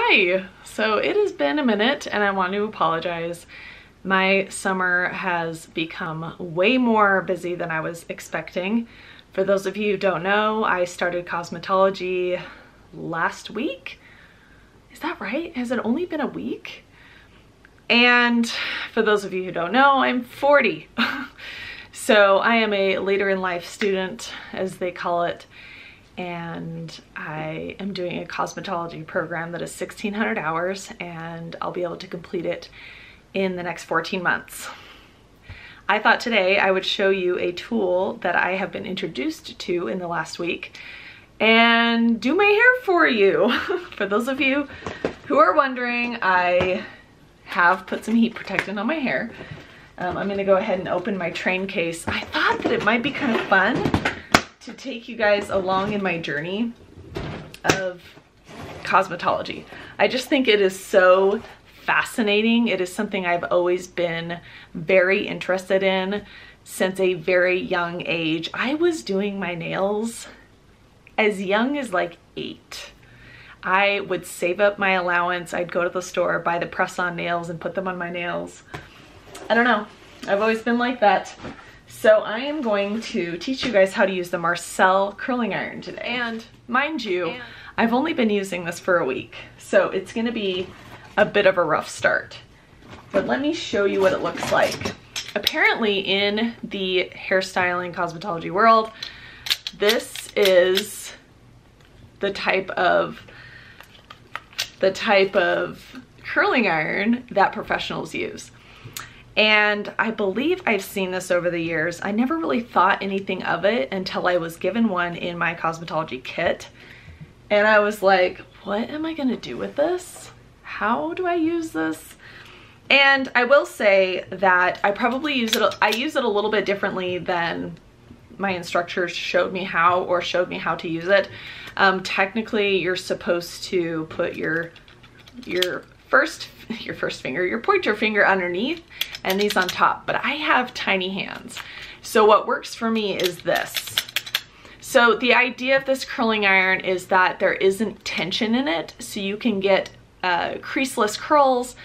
Hi! So it has been a minute and I want to apologize. My summer has become way more busy than I was expecting. For those of you who don't know, I started cosmetology last week. Is that right? Has it only been a week? And for those of you who don't know, I'm 40. so I am a later in life student, as they call it, and I am doing a cosmetology program that is 1600 hours and I'll be able to complete it in the next 14 months. I thought today I would show you a tool that I have been introduced to in the last week and do my hair for you. for those of you who are wondering, I have put some heat protectant on my hair. Um, I'm gonna go ahead and open my train case. I thought that it might be kind of fun to take you guys along in my journey of cosmetology. I just think it is so fascinating. It is something I've always been very interested in since a very young age. I was doing my nails as young as like eight. I would save up my allowance. I'd go to the store, buy the press-on nails and put them on my nails. I don't know. I've always been like that. So I am going to teach you guys how to use the Marcel curling iron today. And mind you, and I've only been using this for a week, so it's gonna be a bit of a rough start. But let me show you what it looks like. Apparently in the hairstyling cosmetology world, this is the type of the type of curling iron that professionals use. And I believe I've seen this over the years. I never really thought anything of it until I was given one in my cosmetology kit. And I was like, what am I gonna do with this? How do I use this? And I will say that I probably use it, I use it a little bit differently than my instructors showed me how or showed me how to use it. Um, technically, you're supposed to put your, your first, your first finger, your pointer finger underneath and these on top, but I have tiny hands. So what works for me is this. So the idea of this curling iron is that there isn't tension in it, so you can get uh, creaseless curls.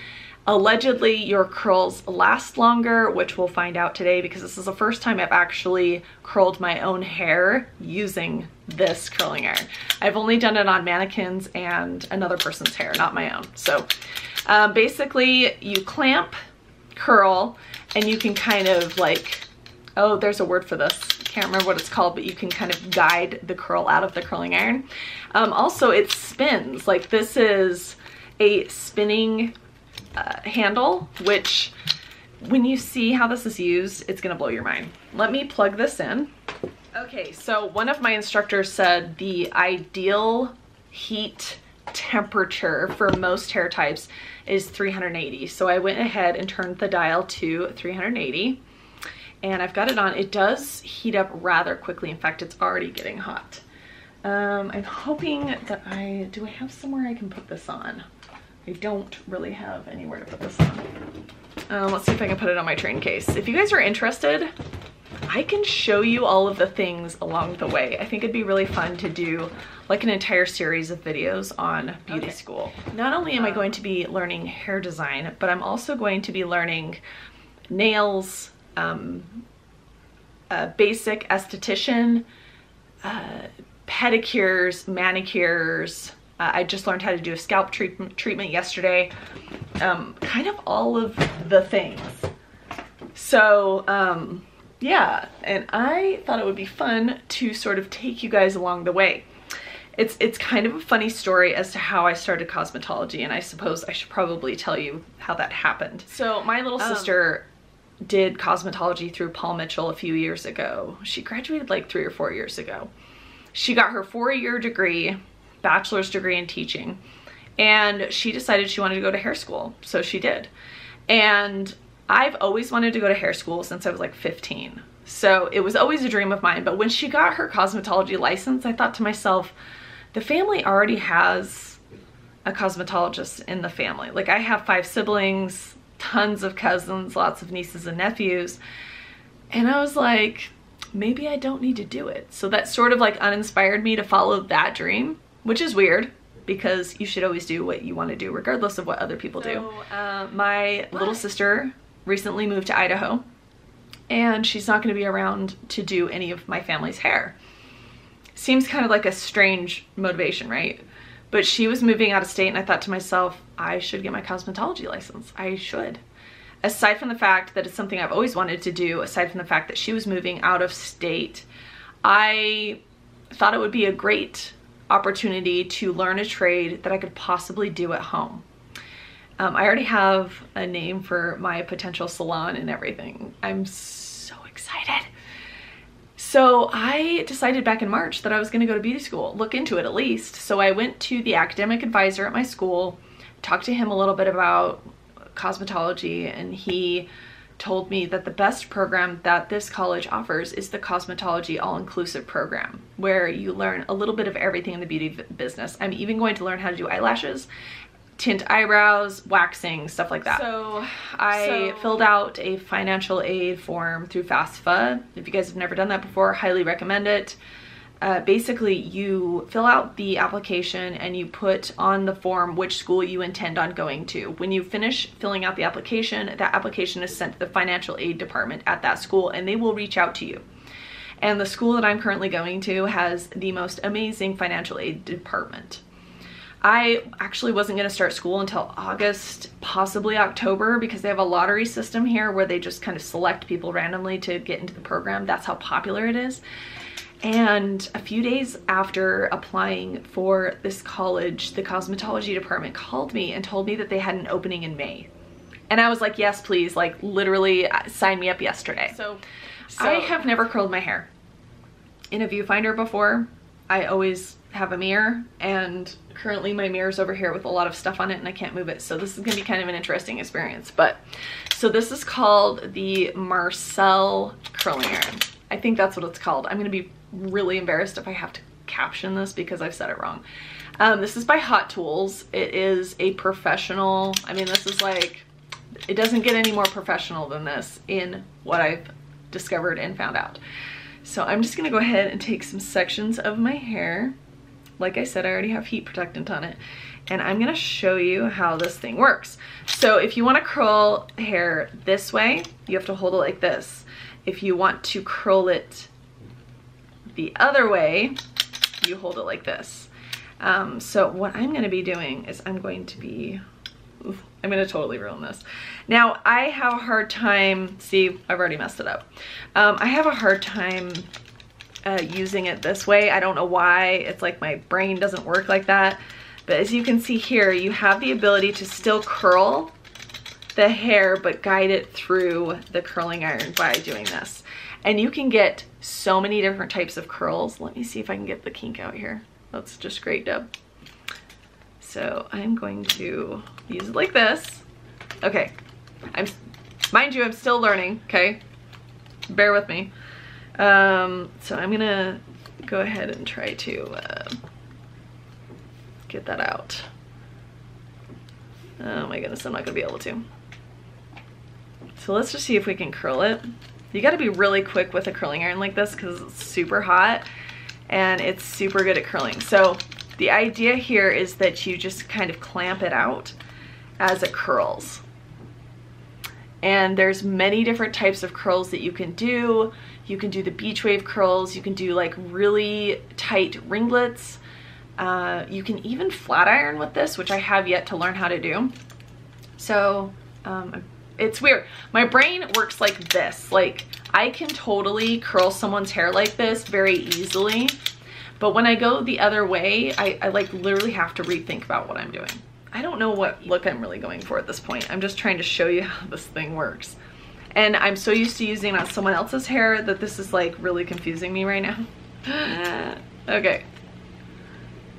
Allegedly, your curls last longer, which we'll find out today because this is the first time I've actually curled my own hair using this curling iron. I've only done it on mannequins and another person's hair, not my own. So um, basically, you clamp curl and you can kind of like, oh, there's a word for this. Can't remember what it's called, but you can kind of guide the curl out of the curling iron. Um, also, it spins. Like this is a spinning uh, handle, which when you see how this is used, it's gonna blow your mind. Let me plug this in. Okay, so one of my instructors said the ideal heat temperature for most hair types is 380. So I went ahead and turned the dial to 380 and I've got it on. It does heat up rather quickly. In fact, it's already getting hot. Um, I'm hoping that I, do I have somewhere I can put this on? I don't really have anywhere to put this on. Um, let's see if I can put it on my train case. If you guys are interested, I can show you all of the things along the way. I think it'd be really fun to do like an entire series of videos on beauty okay. school. Not only am I going to be learning hair design, but I'm also going to be learning nails, um, basic esthetician, uh, pedicures, manicures. Uh, I just learned how to do a scalp treat treatment yesterday. Um, kind of all of the things. So, um, yeah, and I thought it would be fun to sort of take you guys along the way. It's, it's kind of a funny story as to how I started cosmetology and I suppose I should probably tell you how that happened. So my little um, sister did cosmetology through Paul Mitchell a few years ago. She graduated like three or four years ago. She got her four-year degree, bachelor's degree in teaching, and she decided she wanted to go to hair school, so she did. And I've always wanted to go to hair school since I was like 15. So it was always a dream of mine. But when she got her cosmetology license, I thought to myself, the family already has a cosmetologist in the family. Like I have five siblings, tons of cousins, lots of nieces and nephews. And I was like, maybe I don't need to do it. So that sort of like uninspired me to follow that dream, which is weird because you should always do what you want to do regardless of what other people do. uh, my what? little sister recently moved to Idaho and she's not going to be around to do any of my family's hair. Seems kind of like a strange motivation, right? But she was moving out of state and I thought to myself, I should get my cosmetology license. I should. Aside from the fact that it's something I've always wanted to do, aside from the fact that she was moving out of state, I thought it would be a great opportunity to learn a trade that I could possibly do at home. Um, I already have a name for my potential salon and everything. I'm so excited. So I decided back in March that I was gonna go to beauty school, look into it at least. So I went to the academic advisor at my school, talked to him a little bit about cosmetology and he told me that the best program that this college offers is the cosmetology all-inclusive program where you learn a little bit of everything in the beauty business. I'm even going to learn how to do eyelashes, tint eyebrows, waxing, stuff like that. So I so, filled out a financial aid form through FAFSA. If you guys have never done that before, highly recommend it uh, basically you fill out the application and you put on the form which school you intend on going to. When you finish filling out the application, that application is sent to the financial aid department at that school and they will reach out to you. And the school that I'm currently going to has the most amazing financial aid department. I actually wasn't going to start school until August, possibly October, because they have a lottery system here where they just kind of select people randomly to get into the program. That's how popular it is. And a few days after applying for this college, the cosmetology department called me and told me that they had an opening in May. And I was like, yes, please, like literally uh, sign me up yesterday. So, so I have never curled my hair. In a viewfinder before, I always have a mirror and currently my mirror's over here with a lot of stuff on it and I can't move it. So this is gonna be kind of an interesting experience. But, so this is called the Marcel curling iron. I think that's what it's called. I'm gonna be really embarrassed if I have to caption this because I've said it wrong. Um, this is by Hot Tools. It is a professional, I mean, this is like, it doesn't get any more professional than this in what I've discovered and found out. So I'm just gonna go ahead and take some sections of my hair. Like I said, I already have heat protectant on it. And I'm gonna show you how this thing works. So if you wanna curl hair this way, you have to hold it like this. If you want to curl it the other way, you hold it like this. Um, so what I'm gonna be doing is I'm going to be, I'm gonna totally ruin this. Now I have a hard time, see, I've already messed it up. Um, I have a hard time uh, using it this way. I don't know why, it's like my brain doesn't work like that. But as you can see here, you have the ability to still curl the hair, but guide it through the curling iron by doing this. And you can get so many different types of curls. Let me see if I can get the kink out here. That's just great, Deb. So I'm going to use it like this. Okay, I'm, mind you, I'm still learning, okay? Bear with me. Um, so I'm gonna go ahead and try to uh, get that out. Oh my goodness, I'm not gonna be able to. So let's just see if we can curl it. You gotta be really quick with a curling iron like this because it's super hot and it's super good at curling. So the idea here is that you just kind of clamp it out as it curls. And there's many different types of curls that you can do. You can do the beach wave curls. You can do like really tight ringlets. Uh, you can even flat iron with this, which I have yet to learn how to do. So um, it's weird. My brain works like this. Like I can totally curl someone's hair like this very easily. But when I go the other way, I, I like literally have to rethink about what I'm doing. I don't know what look I'm really going for at this point. I'm just trying to show you how this thing works. And I'm so used to using on someone else's hair that this is like really confusing me right now. okay.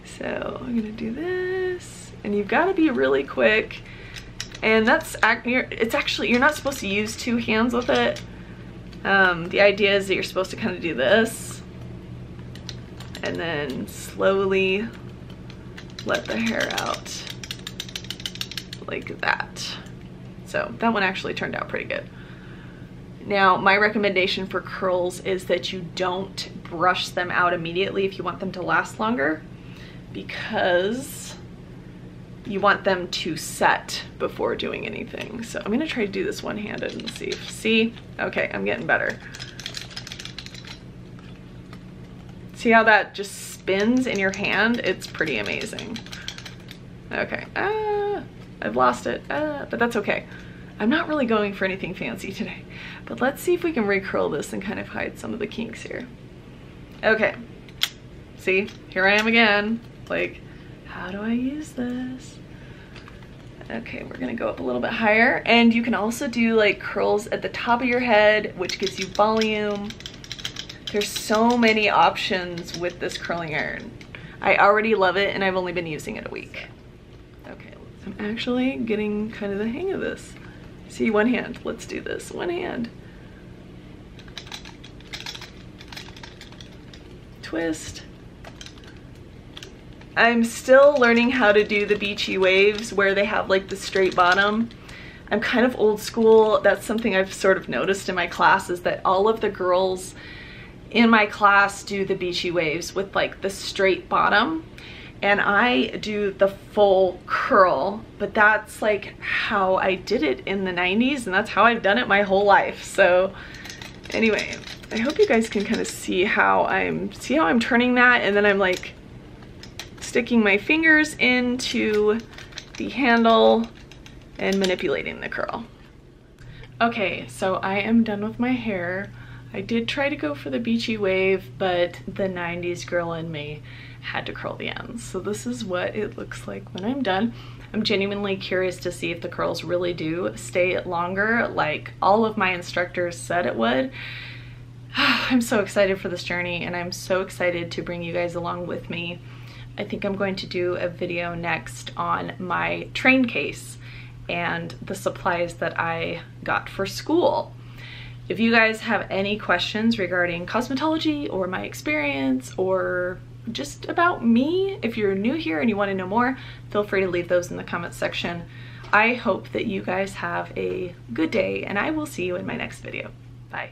So I'm gonna do this. And you've gotta be really quick and that's it's actually you're not supposed to use two hands with it um, the idea is that you're supposed to kind of do this and then slowly let the hair out like that so that one actually turned out pretty good now my recommendation for curls is that you don't brush them out immediately if you want them to last longer because you want them to set before doing anything. So I'm gonna try to do this one-handed and see if, see? Okay, I'm getting better. See how that just spins in your hand? It's pretty amazing. Okay, ah, I've lost it, ah, but that's okay. I'm not really going for anything fancy today, but let's see if we can recurl this and kind of hide some of the kinks here. Okay, see, here I am again. Like, how do I use this? Okay, we're gonna go up a little bit higher. And you can also do like curls at the top of your head, which gives you volume. There's so many options with this curling iron. I already love it and I've only been using it a week. Okay, I'm actually getting kind of the hang of this. See, one hand, let's do this, one hand. Twist. I'm still learning how to do the beachy waves where they have like the straight bottom. I'm kind of old school. That's something I've sort of noticed in my class is that all of the girls in my class do the beachy waves with like the straight bottom and I do the full curl, but that's like how I did it in the 90s and that's how I've done it my whole life. So anyway, I hope you guys can kind of see how I'm, see how I'm turning that and then I'm like sticking my fingers into the handle and manipulating the curl. Okay, so I am done with my hair. I did try to go for the beachy wave, but the 90s girl in me had to curl the ends. So this is what it looks like when I'm done. I'm genuinely curious to see if the curls really do stay longer like all of my instructors said it would. I'm so excited for this journey and I'm so excited to bring you guys along with me. I think I'm going to do a video next on my train case and the supplies that I got for school. If you guys have any questions regarding cosmetology or my experience or just about me, if you're new here and you want to know more, feel free to leave those in the comments section. I hope that you guys have a good day and I will see you in my next video. Bye.